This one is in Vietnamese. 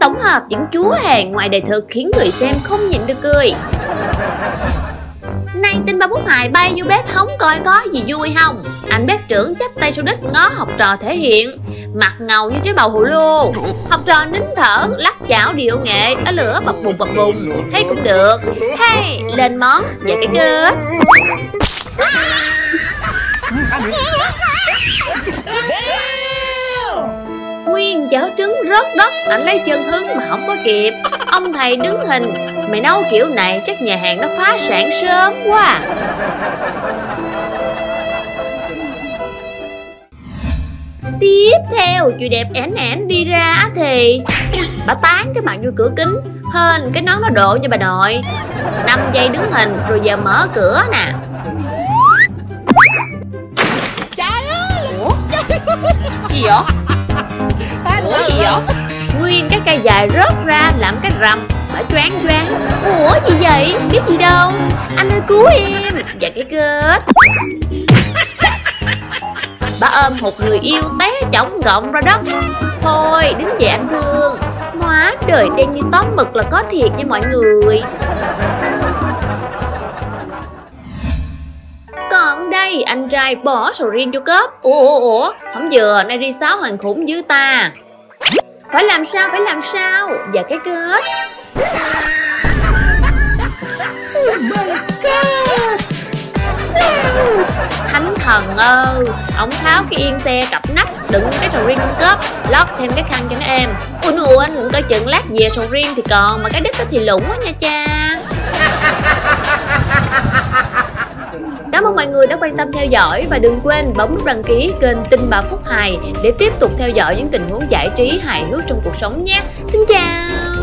Tổng hợp những chúa hề ngoài đời thực khiến người xem không nhịn được cười. Nay tin ba bút hài bay vô bếp hóng coi có gì vui không? Anh bếp trưởng chắp tay sau đít ngó học trò thể hiện. Mặt ngầu như trái bầu hồ lô. Học trò nín thở, lắc chảo điệu nghệ Ở lửa bập bùng bập bùng. Thấy cũng được. Hey, lên món. Và cái kết. Chảo trứng rớt đất Anh lấy chân hứng mà không có kịp. Ông thầy đứng hình Mày nấu kiểu này chắc nhà hàng nó phá sản sớm quá. Tiếp theo chị đẹp ẻn ẻn đi ra thì Bà tán cái mặt vô cửa kính Hên cái nón nó độ cho bà nội. 5 giây đứng hình rồi giờ mở cửa nè. Trời ơi! Ủa? Gì vậy? Ủa gì vậy? Nguyên cái cây dài rớt ra làm cái rầm Bà choáng choáng. Ủa gì vậy? Biết gì đâu. Anh ơi, cứu em. Và cái kết. Bà ôm một người yêu té chỏng gọng ra đất. Thôi, đứng dậy anh thương. Hóa đời đen như tóm mực là có thiệt nha mọi người. Còn đây, anh trai bỏ sầu riêng vô cốp. Ủa ủa ủa. Không vừa, nay đi sáo hoàng khủng dữ ta. Phải làm sao, phải làm sao? Và cái kết. Thánh thần ơi, Ông tháo cái yên xe cặp nách, Đựng cái sầu riêng cấp Lót thêm cái khăn cho nó em Ui nụ anh coi chừng lát về sầu riêng thì còn, Mà cái đít thì lủng quá nha cha người đã quan tâm theo dõi và đừng quên bấm nút đăng ký kênh Tin Bà Phúc Hài để tiếp tục theo dõi những tình huống giải trí hài hước trong cuộc sống nhé. Xin chào!